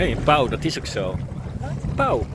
Hé, een pauw, dat is ook zo. Pauw.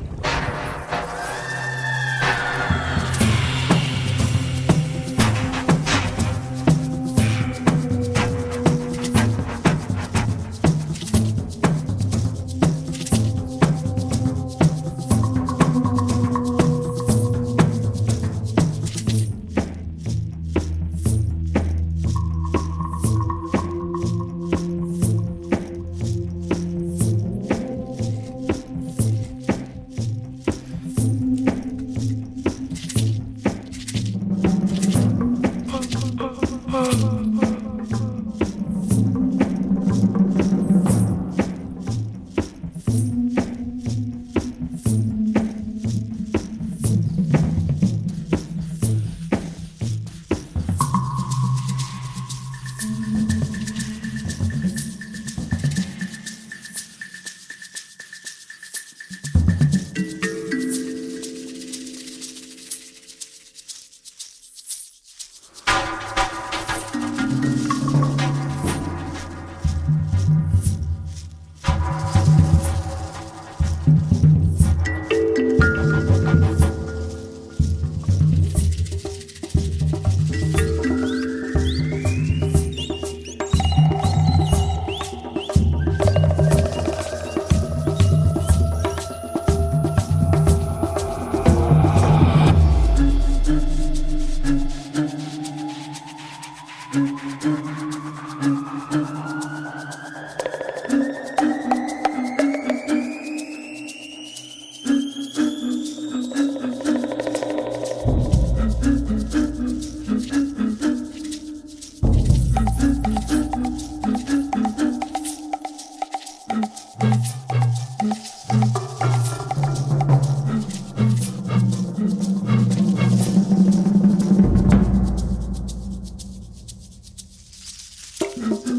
Mm-hmm.